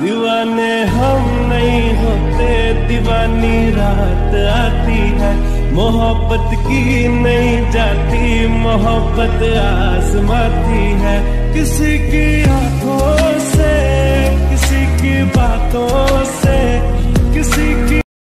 दीवाने हम नहीं होते, दीवानी रात आती है। मोहब्बत की नहीं जाती, मोहब्बत आसमाती है। किसी की आँखों से, किसी की बातों